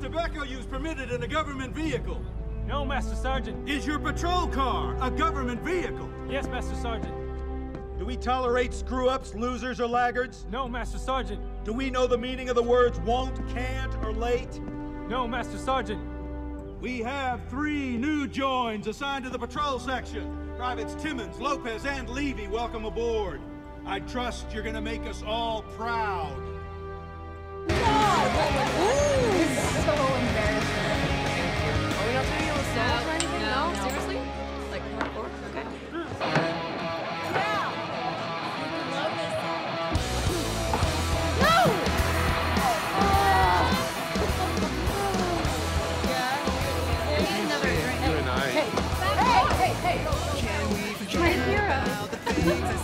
tobacco use permitted in a government vehicle? No, Master Sergeant. Is your patrol car a government vehicle? Yes, Master Sergeant. Do we tolerate screw-ups, losers, or laggards? No, Master Sergeant. Do we know the meaning of the words won't, can't, or late? No, Master Sergeant. We have three new joins assigned to the patrol section. Privates Timmons, Lopez, and Leavey, welcome aboard. I trust you're gonna make us all proud. so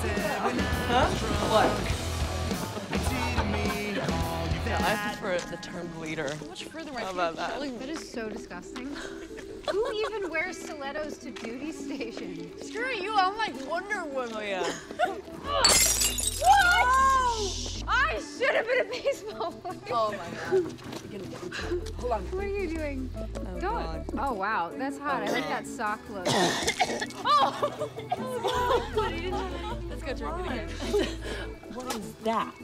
Huh? What? Yeah, I prefer the term leader. Much further How about that? That is so disgusting. Who even wears stilettos to duty station? Screw you, I'm like Wonder Woman. Oh yeah. Whoa! I should have been a baseball player. Oh my god. You're gonna get into it. Hold on. What are you doing? Oh god. Oh wow, that's hot. I like that sock look. Oh! Let's go drink it again. what is that?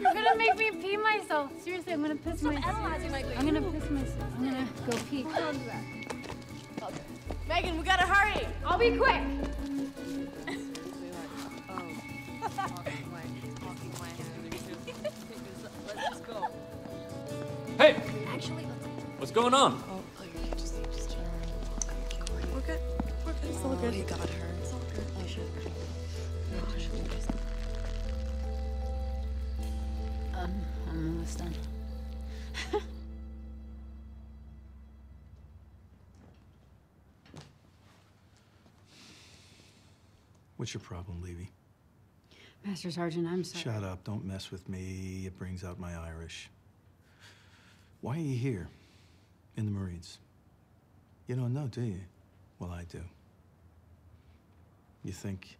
You're gonna make me pee myself. Seriously, I'm gonna piss myself. my I'm gonna piss myself. I'm gonna go pee. Don't do that. Megan, we gotta hurry. I'll be quick. Let's just go. Hey, Actually, what's going on? Good. It's all good. You got her. It's all good. You should. You should just. Um, I'm almost done. What's your problem, Leavey? Master Sergeant, I'm sorry. Shut up. Don't mess with me. It brings out my Irish. Why are you here? In the Marines? You don't know, do you? Well, I do. You think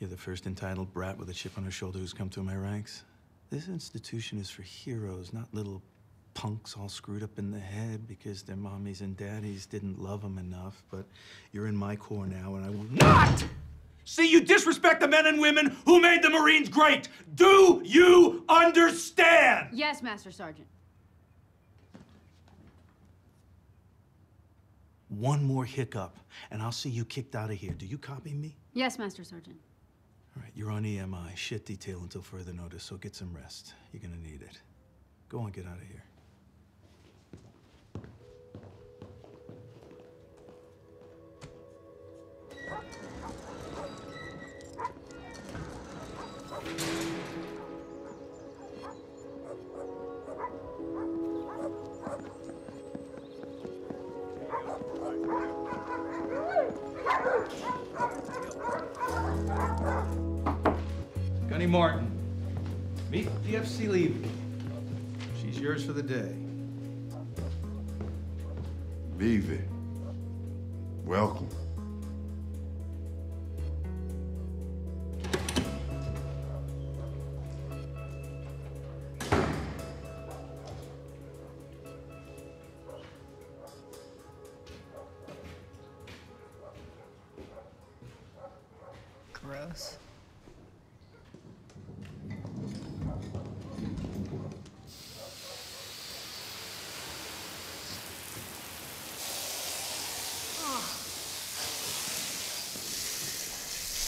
you're the first entitled brat with a chip on her shoulder who's come through my ranks? This institution is for heroes, not little punks all screwed up in the head because their mommies and daddies didn't love them enough. But you're in my corps now, and I will not see you disrespect the men and women who made the Marines great. Do you understand? Yes, Master Sergeant. One more hiccup, and I'll see you kicked out of here. Do you copy me? Yes, Master Sergeant. All right, you're on EMI, shit detail until further notice, so get some rest. You're gonna need it. Go on, get out of here. Gunny Martin, meet PFC Leavey. She's yours for the day. Leavey. Welcome. Gross.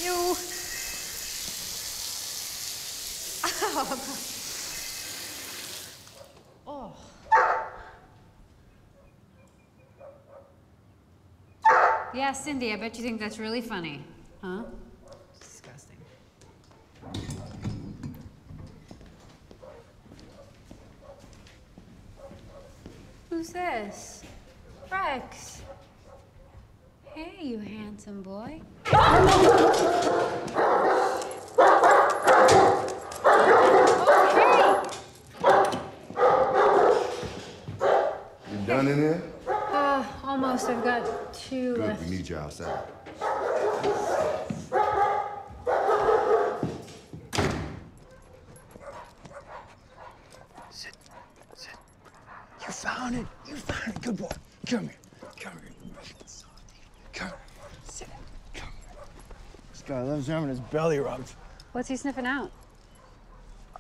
You. Oh. Yeah, Cindy, I bet you think that's really funny. Huh? Disgusting. Who's this? Rex. Hey, you handsome boy. Okay. You done in here? Uh, almost. I've got two Good, left. we need you outside. Sit, sit. You found it. You found it. Good boy. Come here. Come here. Come here. Sit. Come here. This guy loves having his belly rubbed. What's he sniffing out?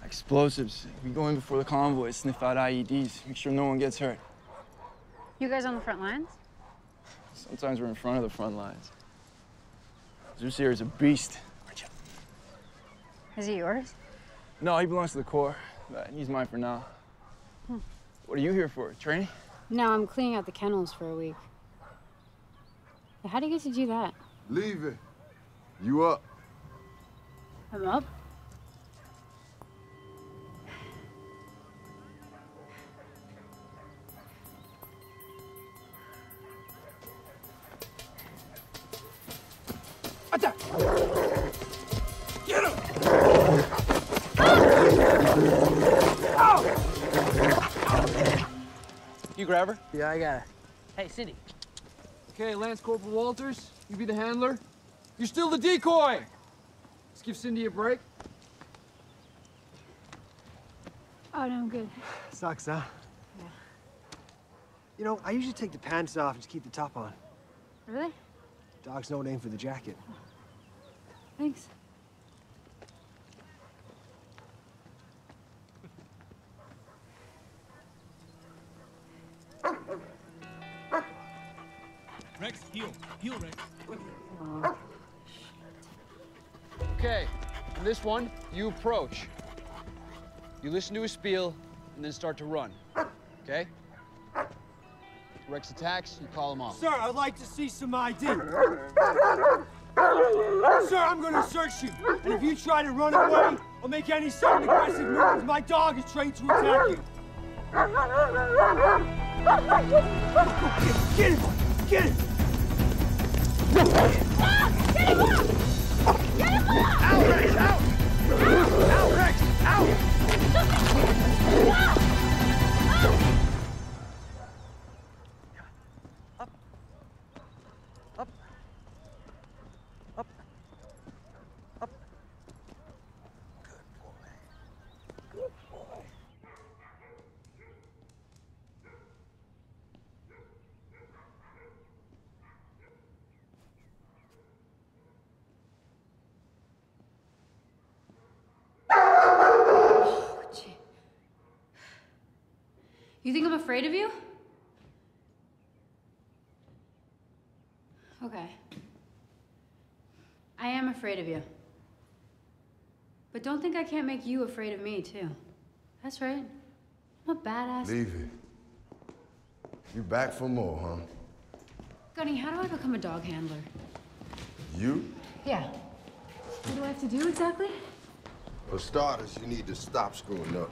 Explosives. We go in before the convoy, sniff out IEDs, make sure no one gets hurt. You guys on the front lines? Sometimes we're in front of the front lines. Zeus here is a beast. Is he yours? No, he belongs to the Corps, but he's mine for now. Hmm. What are you here for? Training? No, I'm cleaning out the kennels for a week. How do you get to do that? Leave it. You up? I'm up. Oh! You grab her? Yeah, I got it. Hey, Cindy. Okay, Lance Corporal Walters, you be the handler. You're still the decoy! Let's give Cindy a break. Oh, no, I'm good. Sucks, huh? Yeah. You know, I usually take the pants off and just keep the top on. Really? Dog's no name for the jacket. Oh. Thanks. Rex, heel. Heel, Rex. Okay, on this one, you approach. You listen to his spiel, and then start to run. Okay? Rex attacks, you call him off. Sir, I'd like to see some ID. Sir, I'm gonna search you. And if you try to run away or make any sudden aggressive moves, my dog is trained to attack you. Get it, boy. Get it. You think I'm afraid of you? Okay. I am afraid of you. But don't think I can't make you afraid of me, too. That's right. I'm a badass. Leave it. You back for more, huh? Gunny, how do I become a dog handler? You? Yeah. What do I have to do exactly? For starters, you need to stop screwing up.